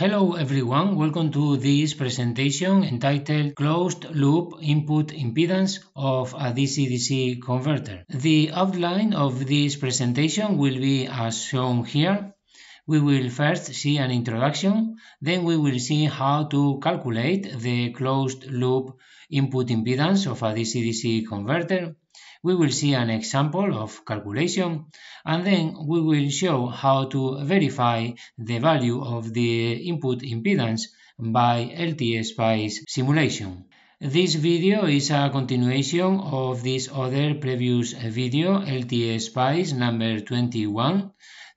Hello everyone, welcome to this presentation entitled Closed Loop Input Impedance of a DC-DC Converter. The outline of this presentation will be as shown here. We will first see an introduction, then we will see how to calculate the closed loop input impedance of a DC-DC converter. We will see an example of calculation and then we will show how to verify the value of the input impedance by LTSpice simulation. This video is a continuation of this other previous video, LTSpice number 21,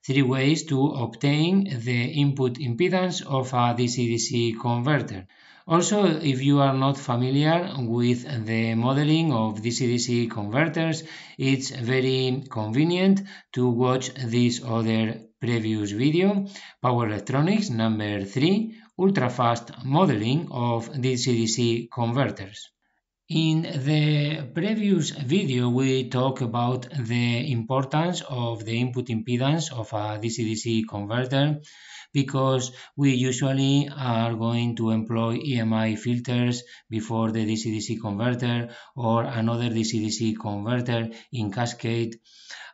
three ways to obtain the input impedance of a DC-DC converter. Also, if you are not familiar with the modeling of DC-DC converters, it's very convenient to watch this other previous video, Power Electronics number 3, ultra-fast modeling of DC-DC converters. In the previous video, we talked about the importance of the input impedance of a DC-DC converter because we usually are going to employ EMI filters before the DC-DC converter or another DC-DC converter in cascade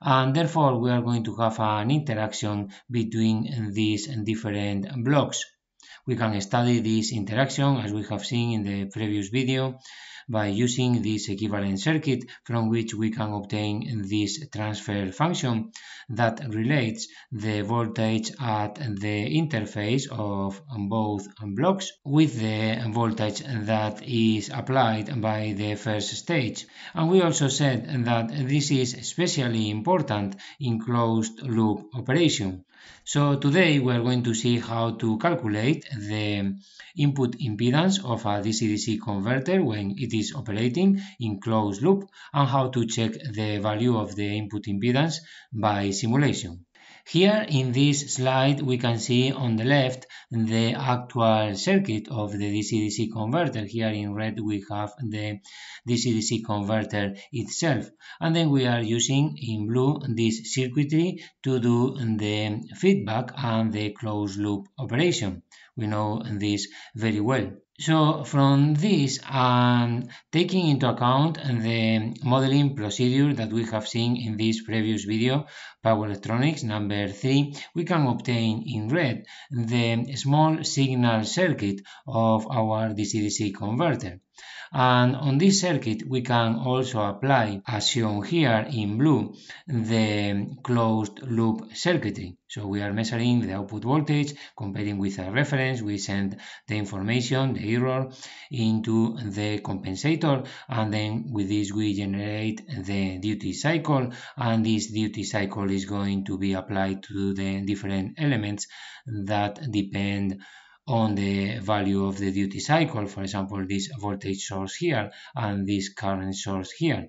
and therefore we are going to have an interaction between these different blocks. We can study this interaction as we have seen in the previous video by using this equivalent circuit from which we can obtain this transfer function that relates the voltage at the interface of both blocks with the voltage that is applied by the first stage. And we also said that this is especially important in closed loop operation. So today we are going to see how to calculate the input impedance of a DC-DC converter when it is operating in closed loop and how to check the value of the input impedance by simulation. Here in this slide we can see on the left the actual circuit of the DC-DC converter. Here in red we have the DC-DC converter itself and then we are using in blue this circuitry to do the feedback and the closed loop operation. We know this very well. So from this and taking into account the modeling procedure that we have seen in this previous video, Power Electronics number 3, we can obtain in red the small signal circuit of our DC-DC converter. And on this circuit, we can also apply, as shown here in blue, the closed loop circuitry. So we are measuring the output voltage, comparing with a reference, we send the information, the error, into the compensator, and then with this we generate the duty cycle, and this duty cycle is going to be applied to the different elements that depend on the value of the duty cycle, for example, this voltage source here and this current source here.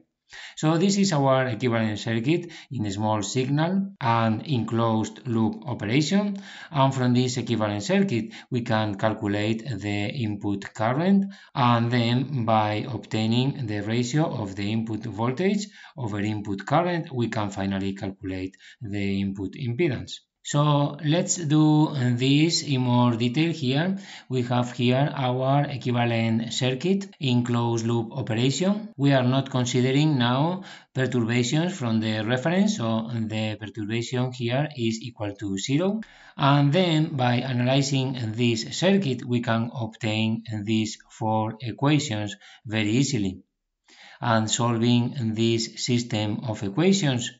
So this is our equivalent circuit in a small signal and in closed loop operation. And from this equivalent circuit, we can calculate the input current and then by obtaining the ratio of the input voltage over input current, we can finally calculate the input impedance. So let's do this in more detail here. We have here our equivalent circuit in closed loop operation. We are not considering now perturbations from the reference, so the perturbation here is equal to zero. And then by analyzing this circuit, we can obtain these four equations very easily. And solving this system of equations,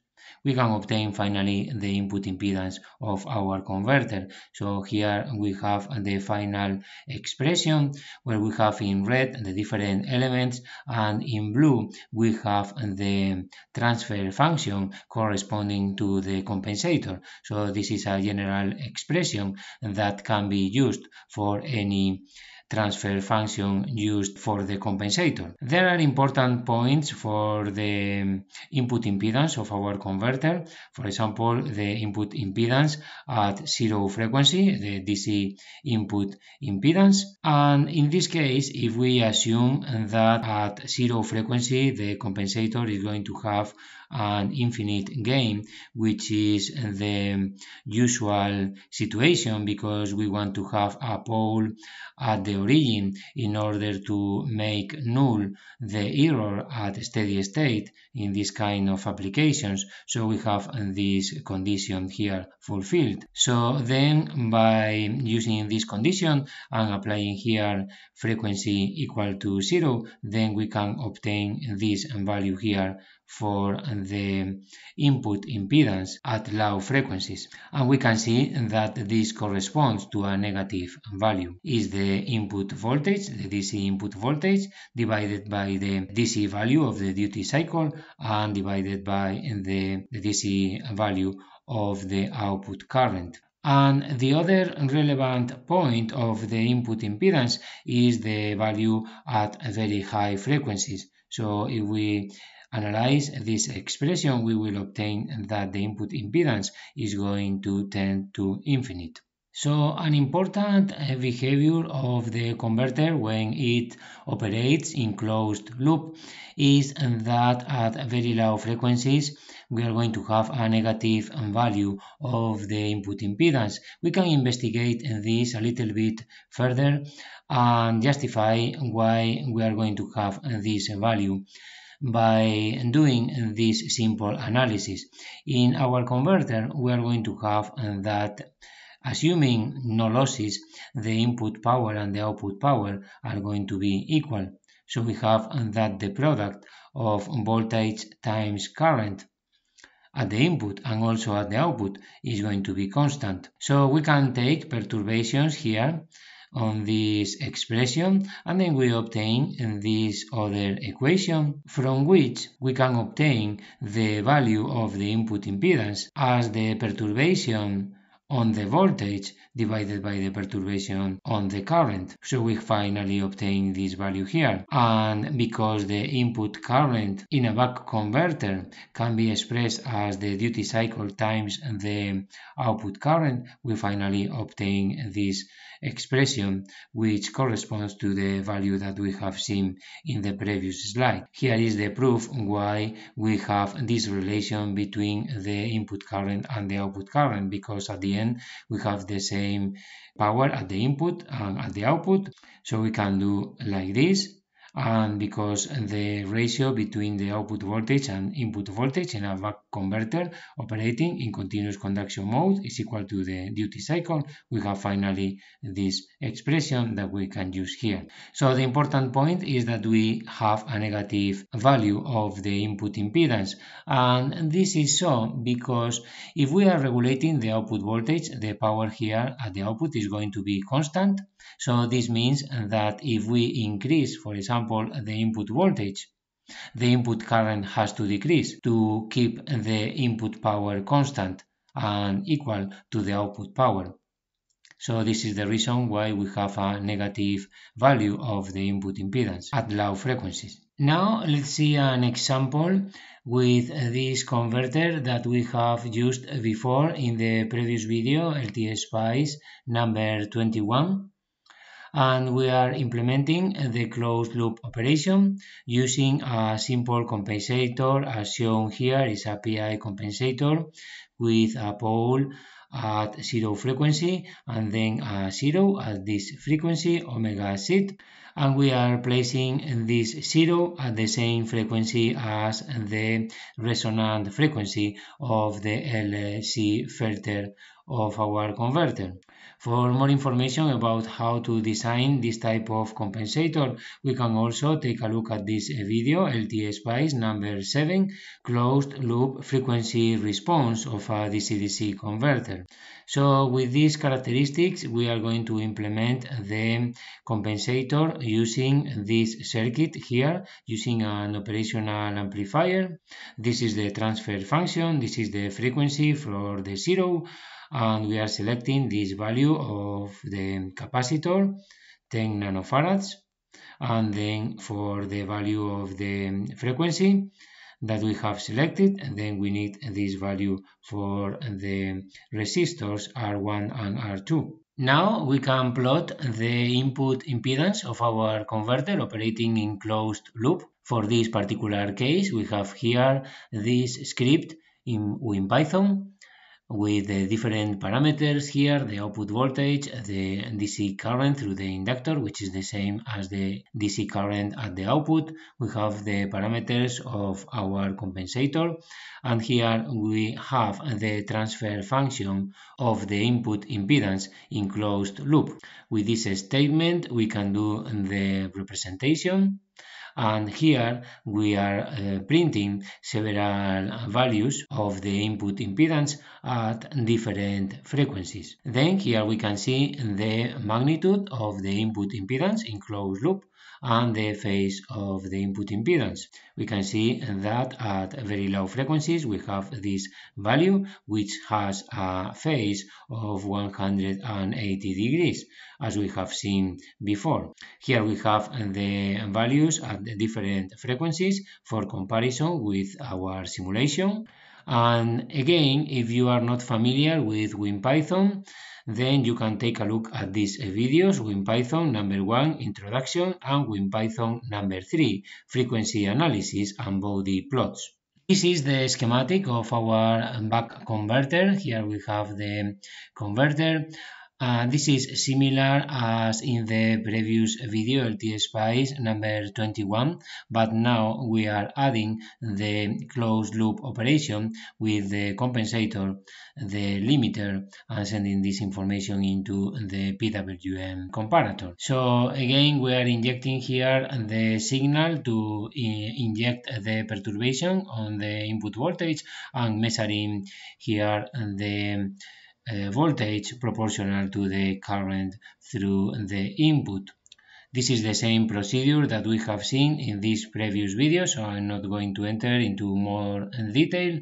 we can obtain finally the input impedance of our converter. So here we have the final expression where we have in red the different elements and in blue we have the transfer function corresponding to the compensator. So this is a general expression that can be used for any transfer function used for the compensator. There are important points for the input impedance of our converter. For example, the input impedance at zero frequency, the DC input impedance. And in this case, if we assume that at zero frequency, the compensator is going to have an infinite game, which is the usual situation because we want to have a pole at the origin in order to make null the error at steady state in this kind of applications. So we have this condition here fulfilled. So then by using this condition and applying here frequency equal to zero, then we can obtain this value here for the input impedance at low frequencies. And we can see that this corresponds to a negative value. Is the input voltage, the DC input voltage, divided by the DC value of the duty cycle and divided by the, the DC value of the output current. And the other relevant point of the input impedance is the value at very high frequencies. So if we analyze this expression, we will obtain that the input impedance is going to tend to infinite. So an important behavior of the converter when it operates in closed loop is that at very low frequencies we are going to have a negative value of the input impedance. We can investigate this a little bit further and justify why we are going to have this value by doing this simple analysis. In our converter, we are going to have that assuming no losses, the input power and the output power are going to be equal. So we have that the product of voltage times current at the input and also at the output is going to be constant. So we can take perturbations here on this expression and then we obtain this other equation from which we can obtain the value of the input impedance as the perturbation on the voltage divided by the perturbation on the current. So we finally obtain this value here. And because the input current in a buck converter can be expressed as the duty cycle times the output current, we finally obtain this expression which corresponds to the value that we have seen in the previous slide. Here is the proof why we have this relation between the input current and the output current because at the end we have the same power at the input and at the output so we can do like this and because the ratio between the output voltage and input voltage in a buck converter operating in continuous conduction mode is equal to the duty cycle, we have finally this expression that we can use here. So the important point is that we have a negative value of the input impedance and this is so because if we are regulating the output voltage, the power here at the output is going to be constant so this means that if we increase, for example, the input voltage, the input current has to decrease to keep the input power constant and equal to the output power. So this is the reason why we have a negative value of the input impedance at low frequencies. Now let's see an example with this converter that we have used before in the previous video, LTSpice number 21 and we are implementing the closed loop operation using a simple compensator as shown here is a PI compensator with a pole at zero frequency and then a zero at this frequency omega z and we are placing this zero at the same frequency as the resonant frequency of the LC filter of our converter. For more information about how to design this type of compensator, we can also take a look at this video, LTSpice number 7, closed loop frequency response of a DC-DC converter. So with these characteristics, we are going to implement the compensator using this circuit here, using an operational amplifier. This is the transfer function, this is the frequency for the zero, and we are selecting this value of the capacitor 10 nanofarads and then for the value of the frequency that we have selected and then we need this value for the resistors R1 and R2 Now we can plot the input impedance of our converter operating in closed loop. For this particular case, we have here this script in WinPython with the different parameters here, the output voltage, the DC current through the inductor, which is the same as the DC current at the output. We have the parameters of our compensator, and here we have the transfer function of the input impedance in closed loop. With this statement, we can do the representation and here we are uh, printing several values of the input impedance at different frequencies. Then here we can see the magnitude of the input impedance in closed loop and the phase of the input impedance. We can see that at very low frequencies we have this value which has a phase of 180 degrees as we have seen before. Here we have the values at the different frequencies for comparison with our simulation. And again, if you are not familiar with WinPython, then you can take a look at these videos, WinPython number one, introduction, and WinPython number three, frequency analysis and Bode plots. This is the schematic of our buck converter. Here we have the converter uh, this is similar as in the previous video LTSpice number 21, but now we are adding the closed loop operation with the compensator, the limiter, and sending this information into the PWM comparator. So again, we are injecting here the signal to inject the perturbation on the input voltage and measuring here the Eh, voltage proportional to the current through the input. This is the same procedure that we have seen in this previous video, so I'm not going to enter into more detail.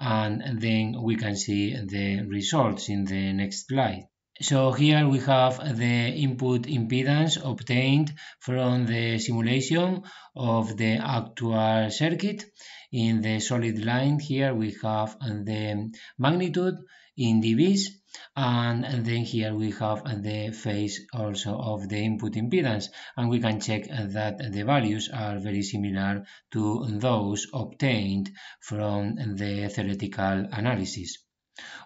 And then we can see the results in the next slide. So here we have the input impedance obtained from the simulation of the actual circuit. In the solid line here we have the magnitude in dBs and, then here we have the phase also of the input impedance and we can check that the values are very similar to those obtained from the theoretical analysis.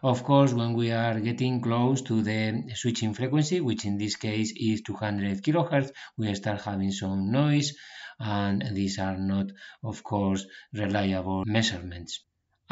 Of course, when we are getting close to the switching frequency, which in this case is 200 kHz, we start having some noise and these are not, of course, reliable measurements.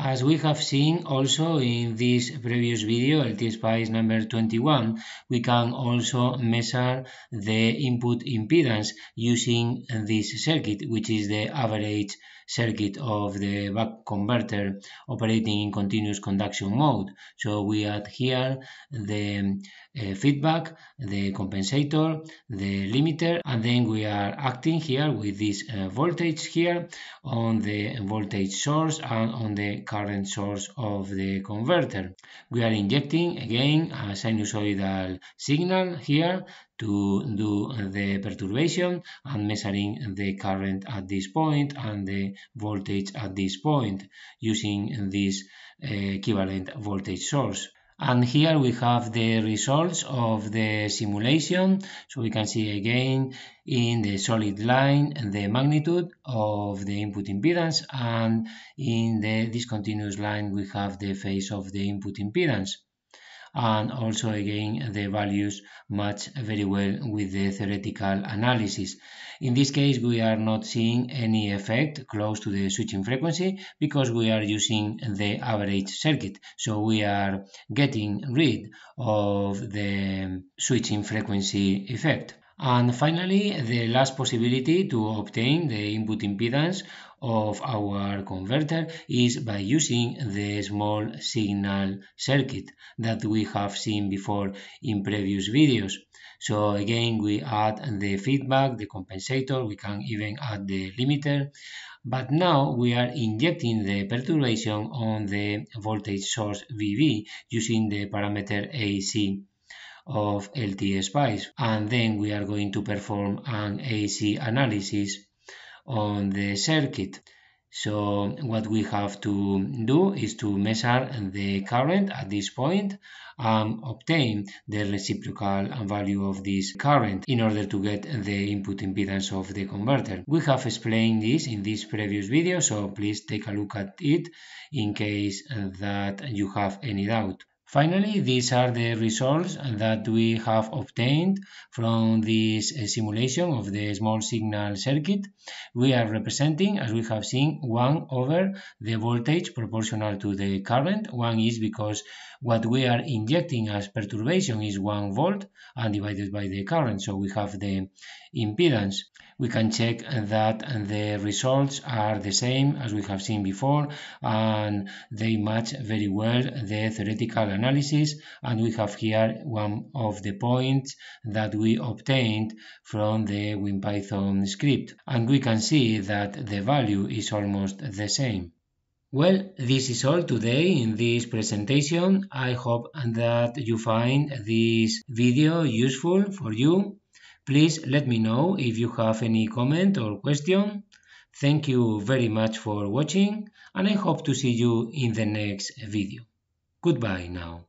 As we have seen also in this previous video, LTSpice number 21, we can also measure the input impedance using this circuit, which is the average circuit of the buck converter operating in continuous conduction mode. So we add here the uh, feedback, the compensator, the limiter, and then we are acting here with this uh, voltage here on the voltage source and on the current source of the converter. We are injecting again a sinusoidal signal here to do the perturbation and measuring the current at this point and the voltage at this point using this uh, equivalent voltage source. And here we have the results of the simulation. So we can see again in the solid line the magnitude of the input impedance and in the discontinuous line we have the phase of the input impedance and also again the values match very well with the theoretical analysis. In this case we are not seeing any effect close to the switching frequency because we are using the average circuit so we are getting rid of the switching frequency effect. And finally, the last possibility to obtain the input impedance of our converter is by using the small signal circuit that we have seen before in previous videos. So again, we add the feedback, the compensator, we can even add the limiter, but now we are injecting the perturbation on the voltage source VB using the parameter AC of LTSpice and then we are going to perform an AC analysis on the circuit. So what we have to do is to measure the current at this point and obtain the reciprocal value of this current in order to get the input impedance of the converter. We have explained this in this previous video, so please take a look at it in case that you have any doubt. Finally, these are the results that we have obtained from this uh, simulation of the small signal circuit. We are representing, as we have seen, 1 over the voltage proportional to the current. 1 is because what we are injecting as perturbation is 1 volt and divided by the current, so we have the impedance we can check that the results are the same as we have seen before and they match very well the theoretical analysis and we have here one of the points that we obtained from the WinPython script and we can see that the value is almost the same. Well, this is all today in this presentation. I hope that you find this video useful for you Please let me know if you have any comment or question. Thank you very much for watching and I hope to see you in the next video. Goodbye now.